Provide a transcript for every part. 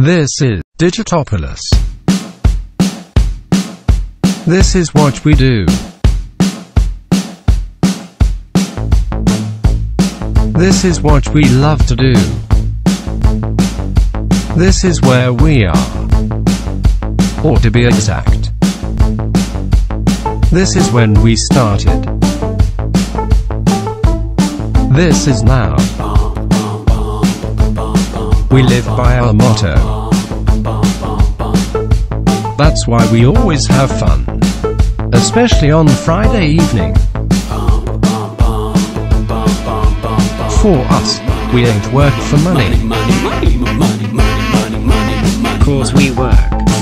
This is Digitopolis. This is what we do. This is what we love to do. This is where we are. Or to be exact. This is when we started. This is now. We live by our motto. That's why we always have fun. Especially on Friday evening. For us, we ain't work for money. Cause we work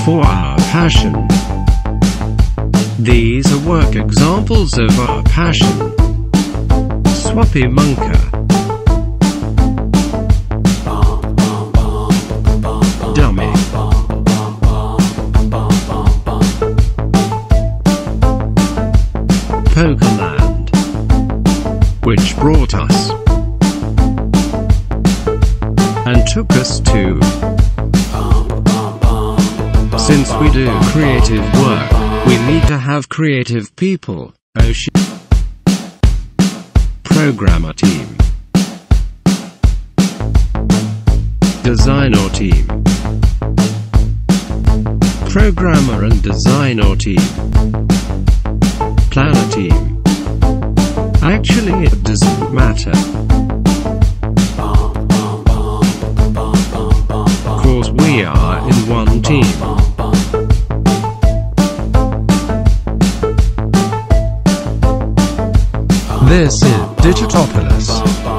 for our passion. These are work examples of our passion. Swappy Monka. Pokerland. Which brought us and took us to. Since we do creative work, we need to have creative people. Shit. Programmer team. Designer team. Programmer and designer team. Actually, it doesn't matter. Cause we are in one team. This is Digitopolis.